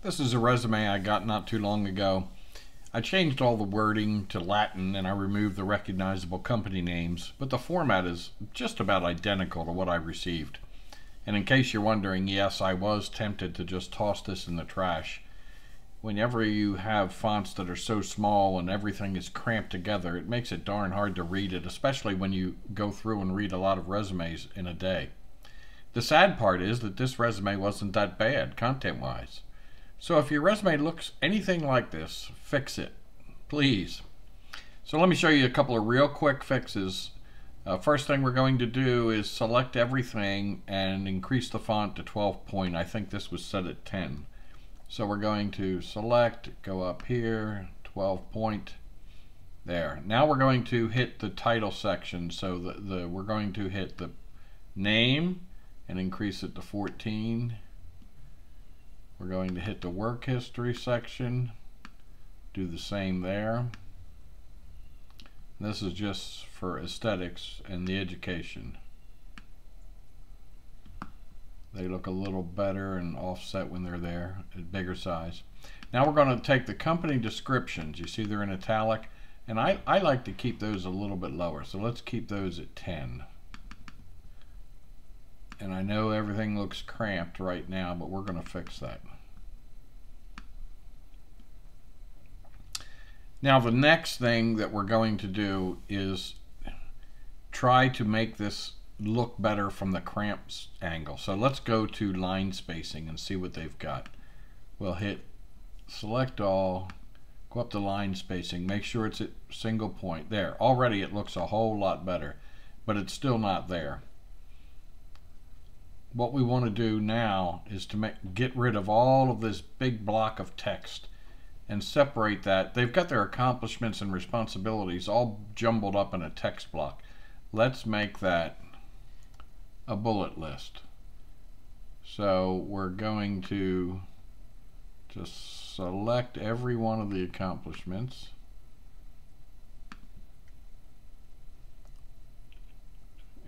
This is a resume I got not too long ago. I changed all the wording to Latin and I removed the recognizable company names, but the format is just about identical to what I received. And in case you're wondering, yes, I was tempted to just toss this in the trash. Whenever you have fonts that are so small and everything is cramped together, it makes it darn hard to read it, especially when you go through and read a lot of resumes in a day. The sad part is that this resume wasn't that bad content-wise. So if your resume looks anything like this, fix it, please. So let me show you a couple of real quick fixes. Uh, first thing we're going to do is select everything and increase the font to 12 point. I think this was set at 10. So we're going to select, go up here, 12 point, there. Now we're going to hit the title section. So the, the we're going to hit the name and increase it to 14 we're going to hit the work history section, do the same there. This is just for aesthetics and the education. They look a little better and offset when they're there at bigger size. Now we're going to take the company descriptions. You see they're in italic. And I, I like to keep those a little bit lower. So let's keep those at 10. And I know everything looks cramped right now, but we're going to fix that. Now the next thing that we're going to do is try to make this look better from the cramps angle. So let's go to line spacing and see what they've got. We'll hit select all, go up to line spacing, make sure it's at single point. There, already it looks a whole lot better, but it's still not there what we want to do now is to make, get rid of all of this big block of text and separate that. They've got their accomplishments and responsibilities all jumbled up in a text block. Let's make that a bullet list. So we're going to just select every one of the accomplishments.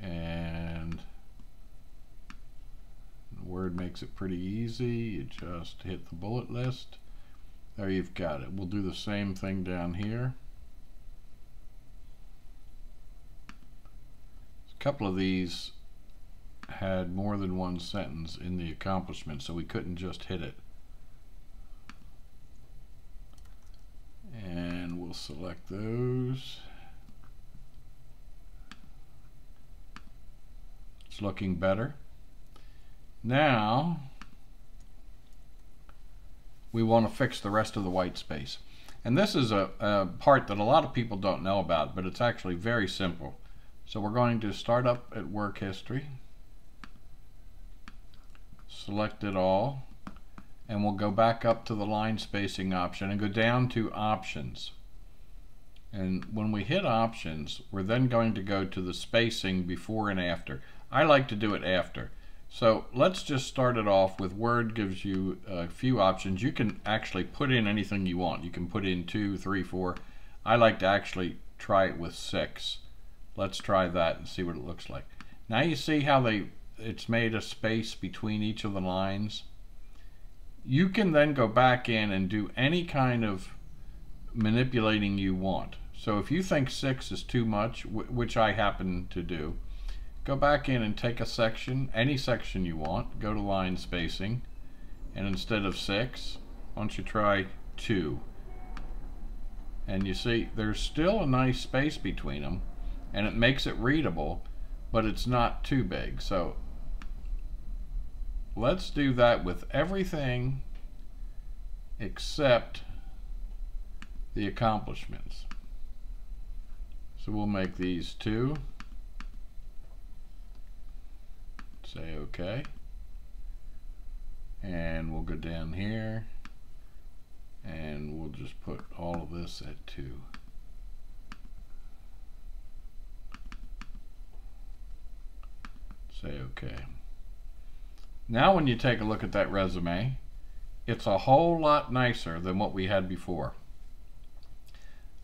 And Word makes it pretty easy. You just hit the bullet list. There you've got it. We'll do the same thing down here. A couple of these had more than one sentence in the accomplishment, so we couldn't just hit it. And we'll select those. It's looking better. Now, we want to fix the rest of the white space. And this is a, a, part that a lot of people don't know about, but it's actually very simple. So we're going to start up at work history, select it all, and we'll go back up to the line spacing option and go down to options. And when we hit options, we're then going to go to the spacing before and after. I like to do it after. So let's just start it off with Word gives you a few options. You can actually put in anything you want. You can put in two, three, four. I like to actually try it with six. Let's try that and see what it looks like. Now you see how they it's made a space between each of the lines. You can then go back in and do any kind of manipulating you want. So if you think six is too much, which I happen to do, go back in and take a section, any section you want, go to line spacing, and instead of six, why don't you try two? And you see, there's still a nice space between them, and it makes it readable, but it's not too big. So let's do that with everything except the accomplishments. So we'll make these two. Say OK. And we'll go down here and we'll just put all of this at 2. Say OK. Now when you take a look at that resume, it's a whole lot nicer than what we had before.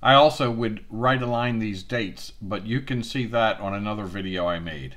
I also would right align these dates, but you can see that on another video I made.